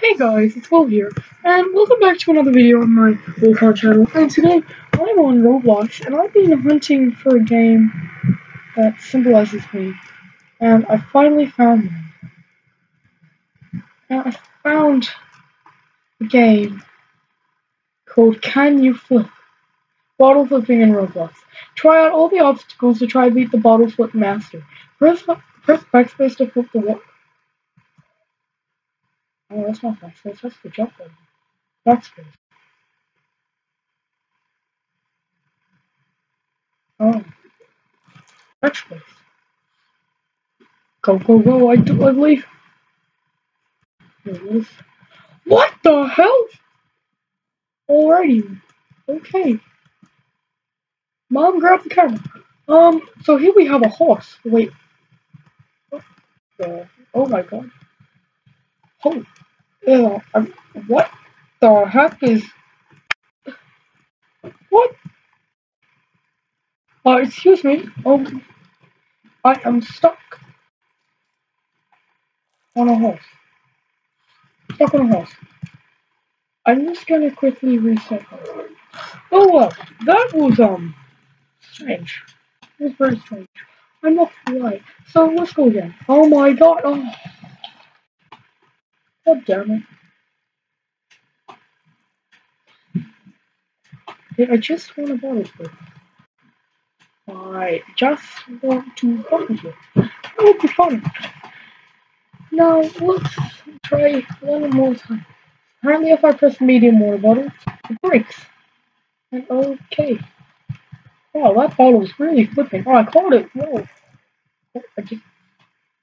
Hey guys, it's Will here, and welcome back to another video on my Willcon channel. And today, I'm on Roblox, and I've been hunting for a game that symbolizes me, and I finally found one. And I found a game called Can You Flip? Bottle flipping in Roblox. Try out all the obstacles to try to beat the bottle flip master. Press, press backspace to flip the Oh, that's not backspace, that's the jump button. good. Oh. Backspace. Go, go, go, I do, I believe. What the hell? Alrighty. Okay. Mom, grab the camera. Um, so here we have a horse. Wait. Oh my god. Oh. Yeah, um, what the heck is... What? Uh, excuse me. Um, I am stuck on a horse. Stuck on a horse. I'm just gonna quickly reset. Oh well, that was um strange. It was very strange. I'm not right. So let's go again. Oh my god. Oh. God damn it. I just want a bottle flip. I just want to bottle flip. That would be fun. Now, let's try one more time. Apparently, if I press medium water bottle, it breaks. And okay. Wow, that bottle is really flipping. Oh, I caught it. Whoa. I just,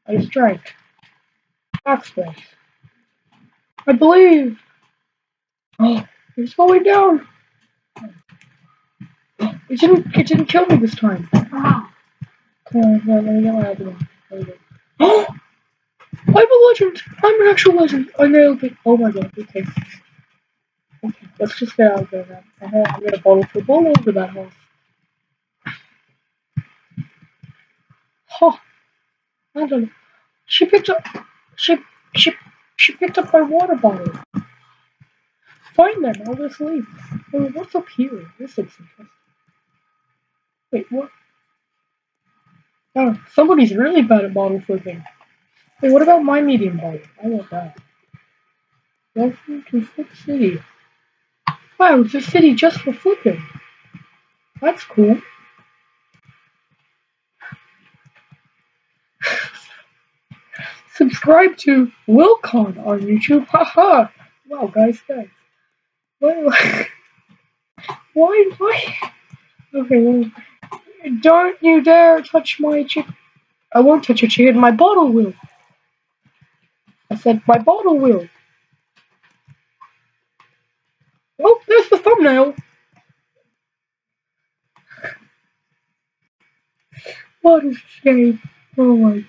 I just drank. Backspace. I believe. Oh, it's going down. It didn't. It didn't kill me this time. Oh, I'm a legend. I'm an actual legend. I nailed it. Oh my god. Okay. Okay. Let's just get out of there. I'm gonna bottle flip all over that house. Oh, I don't know. She picked up. She she she picked up my water bottle. Fine then, I'll just leave. Oh, what's up here? This looks interesting. Wait, what? Oh, somebody's really bad at bottle flipping. Hey, what about my medium bottle? I want that. Welcome to Flip City. Wow, it's a city just for flipping. That's cool. Subscribe to Willcon on YouTube. Haha. wow, guys, guys. Why, why, why? Okay, don't you dare touch my chick. I won't touch your chicken. My bottle will. I said my bottle will. Oh, there's the thumbnail. What a shame. Oh my.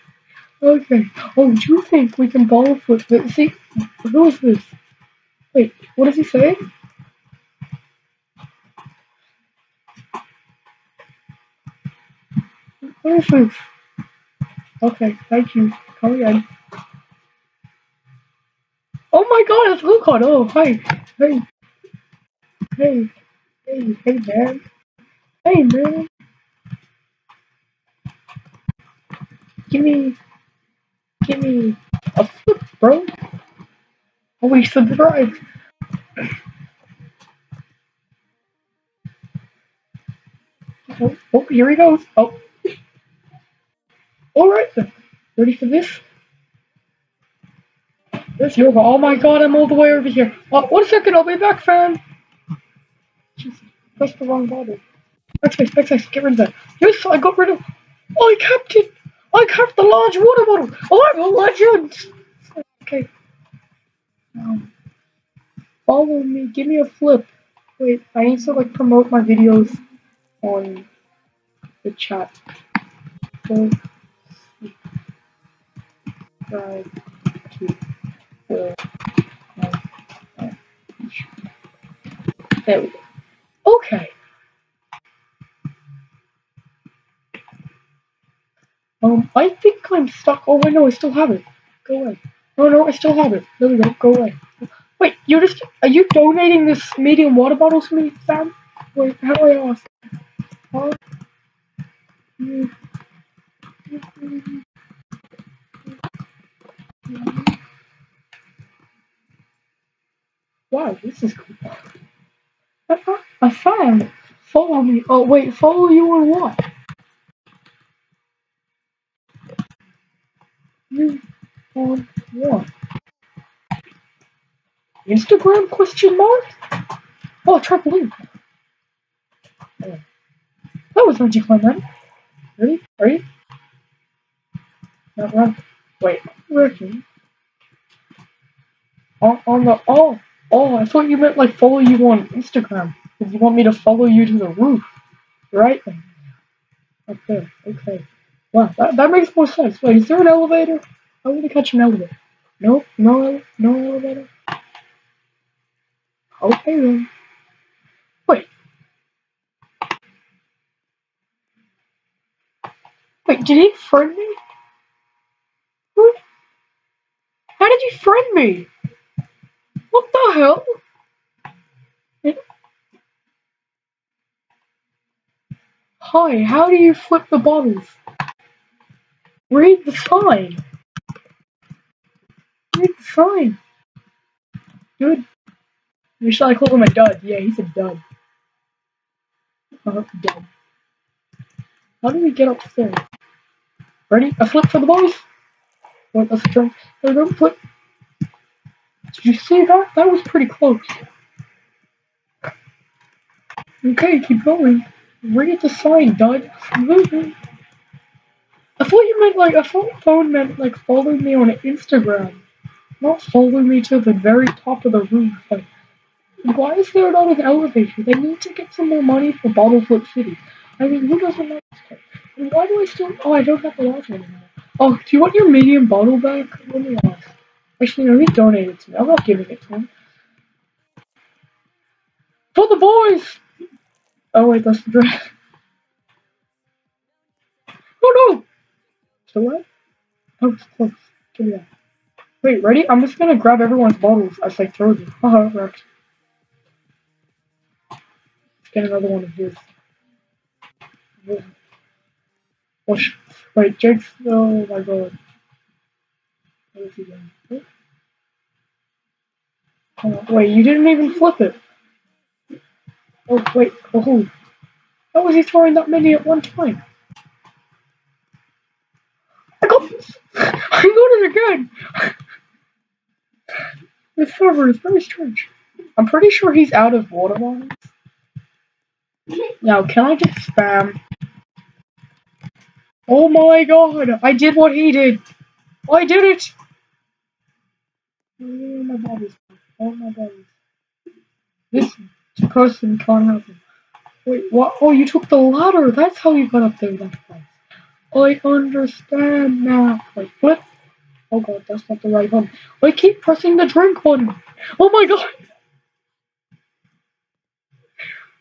Okay. Oh, do you think we can ball flip this? See, who is this? Wait, what is he saying? What is this? Okay, thank you. Come again. Oh my god, it's Lucon! Oh, hi. Hey. Hey. Hey, hey, man. Hey, man. Give me Give me a flip, bro. Oh, we subscribed. Oh, oh, here he goes. Oh. Alright then. Ready for this? There's Nova. Oh my god, I'm all the way over here. Oh, one second, I'll be back, fam. Just press the wrong button. Backspace, backspace, get rid of that. Yes, I got rid of. Oh, I kept it. I have the large water bottle. Oh, I'm a legend. Okay. Um, follow me. Give me a flip. Wait, I need to like promote my videos on the chat. So, subscribe to the There we go. I think I'm stuck. Oh, wait, no, I still have it. Go away. No, no, I still have it. There we go. Go away. Wait, you're just are you donating this medium water bottle to me, Sam? Wait, how do I ask? You Wow, this is cool. A fan. Follow me. Oh wait, follow you or what? You on what? Instagram question mark? Oh, trampoline. Oh. That was you climb that. Ready? Ready? Not run. Wait, working. On, oh, on oh, the oh oh I thought you meant like follow you on Instagram. Because you want me to follow you to the roof. Right. Up there. Okay. Wow, that, that makes more sense. Wait, is there an elevator? I want to catch an elevator. No, no, no elevator. Okay then. Wait. Wait, did he friend me? Who? How did you friend me? What the hell? Hi, how do you flip the bottles? Read the sign. Read the sign. Dude. You should I call him a dud? Yeah, he's a dud. Oh, dud. How do we get upstairs? Ready? A flip for the boys? Wait, let's try. There we go, flip. Did you see that? That was pretty close. Okay, keep going. Read the sign, dud. I thought you meant like, I thought phone meant like follow me on Instagram. Not follow me to the very top of the roof. Like, why is there not an elevator? They need to get some more money for Bottle Flip City. I mean, who doesn't like this? And why do I still, oh, I don't have the last anymore. Oh, do you want your medium bottle back? Let me ask. Actually, no, he donated to me. I'm not giving it to him. For the boys! Oh wait, that's the dress. Oh no! Me that. Wait, ready? I'm just gonna grab everyone's bottles as I throw them. Haha, wrecked. Let's get another one of his. Oh, wait, Jake's. Oh my god. What is he doing? Wait, you didn't even flip it. Oh, wait, oh. How was he throwing that many at one time? I got this! I got it again! this server is very strange. I'm pretty sure he's out of water bottles. Now, can I just spam? Oh my god! I did what he did! I did it! Oh my bodies. Oh my. This person can't happen. Wait, what? Oh, you took the ladder. That's how you got up there fast. I understand now. Wait, flip. Oh god, that's not the right one. I keep pressing the drink button. Oh my god.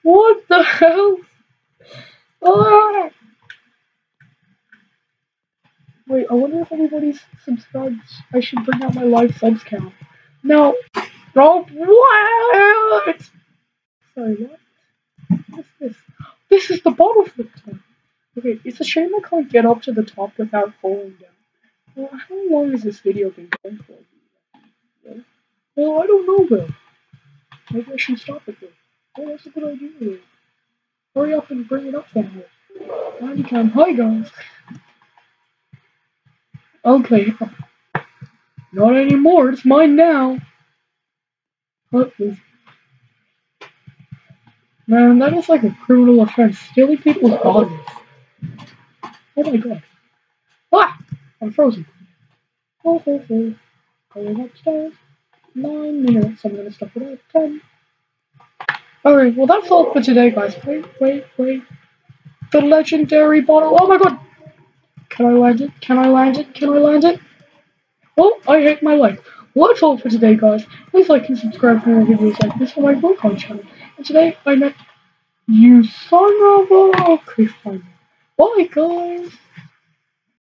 What the hell? Ah! Wait, I wonder if anybody's subscribed. I should bring out my live subs count. No. No. What? Sorry, what? What's this? This is the bottle flip time. Okay, it's a shame I can't get up to the top without falling down. Well, how long has this video been going for? Well, I don't know, Will. Maybe I should stop it, though. Oh, that's a good idea, Will. Hurry up and bring it up for me. Handicam, hi, guys. Okay. Not anymore, it's mine now. Man, that is like a criminal offense. Stealing people's bodies. Oh my god. Ah! I'm frozen. Oh, oh, oh. Going upstairs. Nine minutes. I'm gonna stop it at ten. Alright, well that's all for today, guys. Wait, wait, wait. The legendary bottle. Oh my god! Can I land it? Can I land it? Can I land it? Oh, I hate my life. Well, that's all for today, guys. Please like and subscribe for more videos like this on my Willcon channel. And today I met you son of fine. Bye, guys.